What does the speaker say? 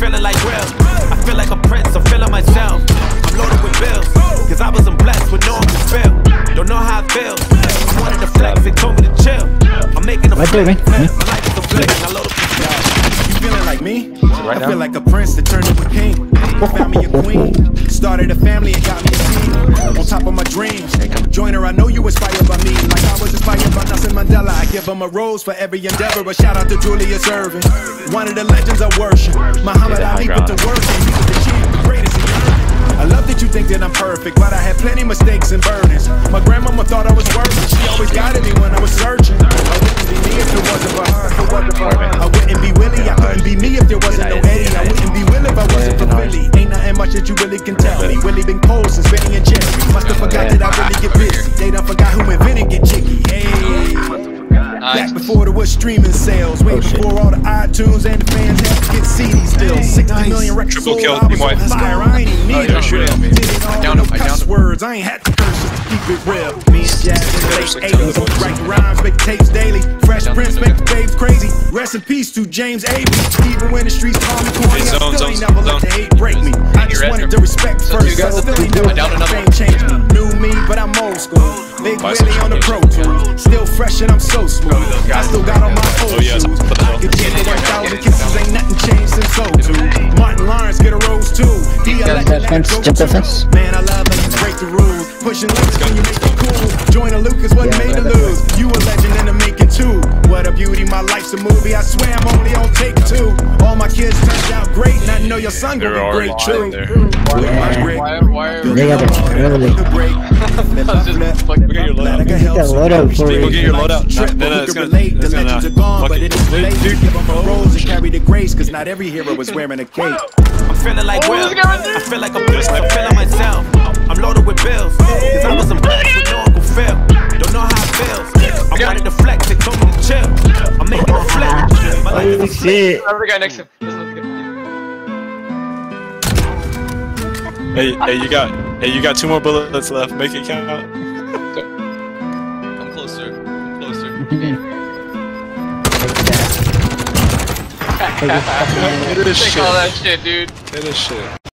feeling like real. I feel like a prince. I'm feeling myself. I'm loaded with bills. Cause I wasn't blessed with no one to feel. Don't know how I feel. I wanted to flex. They told me to chill. I'm making a Right flip. there, man. My life is a flick. I load up You feeling like me? I feel like a prince that turned into a king. Found me a queen. Started a family and got me a team. On top of my dreams. Joyner, I know you inspired by me. Like I was inspired by Nelson Mandela. Give him a rose for every endeavor. A shout out to Julius Erving. One of the legends I worship. Muhammad Ali put the work in. He the the greatest. I love that you think that I'm perfect, but I had plenty mistakes and burdens. My grandmama thought I was worthless. She always guided me when I was searching. I wouldn't be me if there wasn't for her. I wouldn't be Willie. I couldn't be me if there wasn't no Eddie. I wouldn't be Will if I wasn't for Philly. Ain't nothing much that you really can tell me. Willie been cold since Back before there was streaming sales, way before all the iTunes and the fans had to get CDs still. 60 million records Triple sold, kill, I was on fire, I ain't even need Oh, a yeah, drill. yeah. Did it all I downed him, I no cuss downed him. words, I ain't had to curse just to keep it real. Me and Jazz in the late 80s, writing rhymes, make tapes daily. Fresh Down, Prince make down. the babes crazy. Rest in peace to James Avery. Even when the streets call me corny, I still ain't never let the hate break me. I just wanted room. to respect first. Fresh and I'm so smooth. I still got on my old Oh, yeah, shoes. I could Get it it, 1,000 kisses, ain't nothing changed since so too. Martin Lawrence get a rose too. He a Jump legend that that fence, go jump that to. fence. Man, I love how you break the rules. Pushing limits when you make it cool. Joyner Lucas wasn't made to lose. You a legend in the making too. What a beauty, my life's a movie. I swear I'm only on take two. All my kids turned out your son They're gonna be great chilling too. there. Why, why, They got it, really. Look at your loadout. Got loadout for Go you. get your loadout. Trip, Then uh, who it's gonna- it's gonna legends are gone, but it is too late. Dude. Give 'em a rose and carry the grace, cause not every hero was wearing a cape. I'm feeling like Will. I feel like a beast. I'm feeling myself. I'm loaded with bills. Cause I wasn't blessed with no Uncle Phil. Don't know how it feels. I wanted to flex. They told me to chill. I'm making a flip. My life Holy is a flick. shit. Remember the guy next to Hey, hey, you got, hey, you got two more bullets left. Make it count. I'm closer. I'm closer. Hit this Take all that shit, dude. Hit this shit.